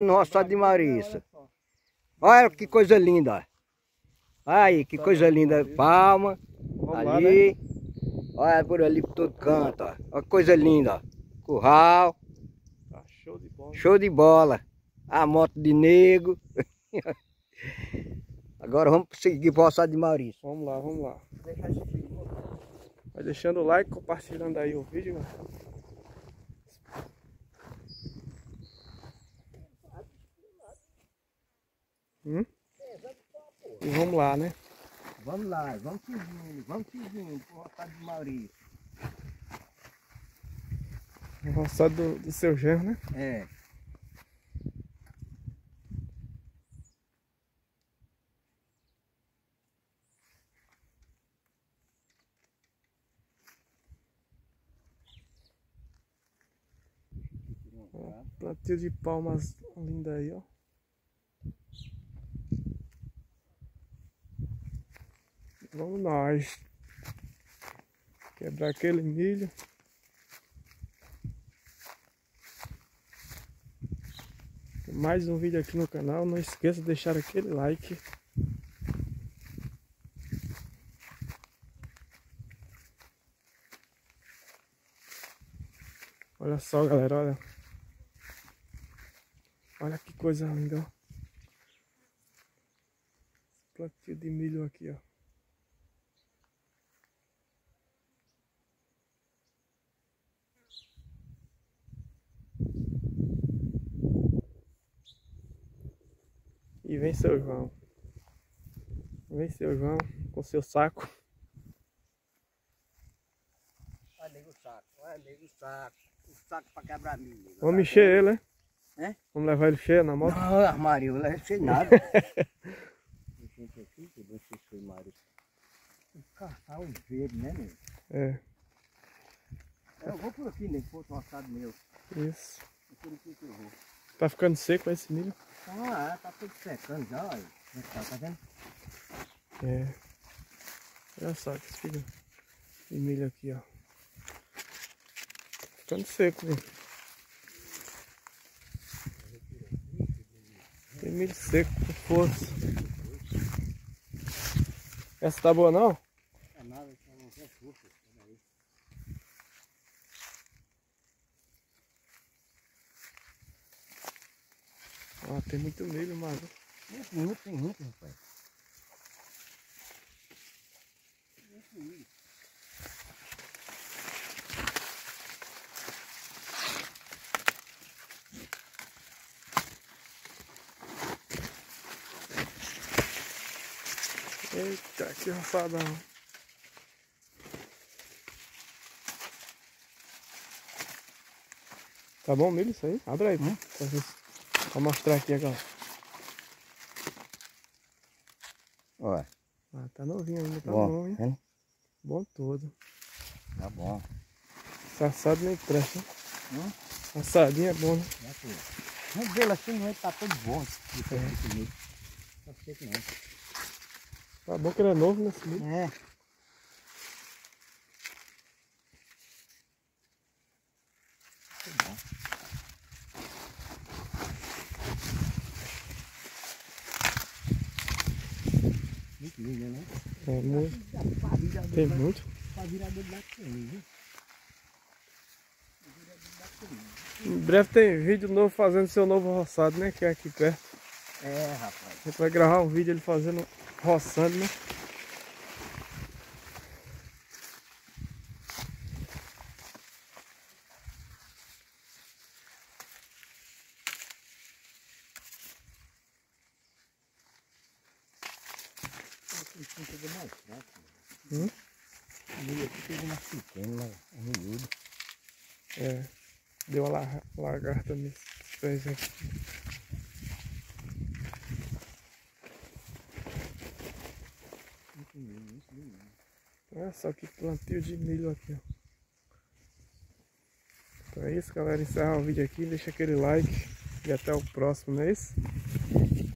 no roçado de Maurício. Olha que coisa linda. Aí, que coisa linda. Palma. ali. Né? Olha por ali por todo canto. Ó. Olha que coisa linda. Curral. Tá show de bola. Show de bola. A moto de nego. Agora vamos seguir para o de Maurício. Vamos lá, vamos lá. Vai deixando o like, compartilhando aí o vídeo. Hum? E vamos lá, né? Vamos lá, vamos seguindo, vamos seguindo pro roçado de Maurício. O roçado do, do seu genro, né? É. Ó, plantio de palmas linda aí, ó. Vamos nós. Quebrar aquele milho. Mais um vídeo aqui no canal. Não esqueça de deixar aquele like. Olha só, galera, olha. Olha que coisa linda, ó. Plantio de milho aqui, ó. E vem seu João. Vem seu João com seu saco. Olha ali o saco, olha ali o saco. O saco para quebrar milho. Vamos encher ele, né? É? Vamos levar ele cheio na moto? Não, armário, eu não sei nada. Gente, aqui, que bom que foi, Mário. Um cartão verde, né, meu? É. Eu vou por aqui, nem for roçado meu. Isso. É por aqui que eu vou. Tá ficando seco esse milho? Ah, tá tudo secando já, olha. Tá, tá vendo? É. Olha só que espiga de milho aqui, ó. Ficando seco, viu? Tem milho seco com força. Essa tá boa não? É nada, então não tem força. Peraí. Ó, tem muito milho, mano. Muito, muito, tem muito, rapaz. Muito milho. Eita, que roçadão. Tá bom milho isso aí? Abre aí, Hum? pra, pra mostrar aqui agora. Olha, Ah, tá novinho ainda, tá bom, bom, hein? Bom todo. Tá bom. Esse assado nem presta, hein? Hum? Assadinho é bom, né? Vamos ver assim, não é tá todo bom. Esse esse milho. Tá não. Tá bom que ele é novo nesse milho. É. Tá bom. Lindo, né? É muito. Tem muito. Viu? Em breve tem vídeo novo fazendo seu novo roçado, né? Que é aqui perto. É, rapaz. A gente vai gravar um vídeo ele fazendo roçando, né? Tem tudo mais fraco. Hum? E aqui tem mais pequeno, né? É miúdo. É. Deu la- lagarta nesse pés aqui. Muito miúdo, muito miúdo. Olha só que plantio de milho aqui, ó. Então é isso, galera. Encerrar o vídeo aqui. Deixa aquele like. E até o próximo, não é isso?